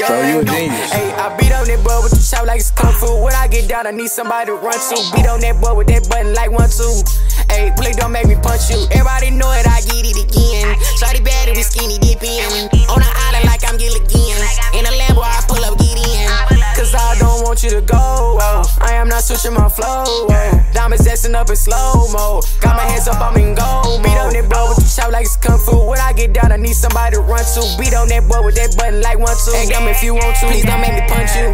yeah. So you a genius. Hey, I beat on that boy with the chop like it's kung fu. When I get down, I need somebody to run to. Beat on that boy with that button like one, two. Hey, play don't make me punch you. Everybody know it, I get it again. Shotty bad with skinny dipping. On the island like I'm Gilligan. In a Lambo, I pull up, get in. Cause I don't want you to go. Oh. I am not switching my flow. Oh. Diamonds dancing up in slow mo. Got my hands up, it's kung fu. When I get down, I need somebody to run to. Beat on that boy with that button like one, two. Hey, dumb if you want to. Please don't make me punch you.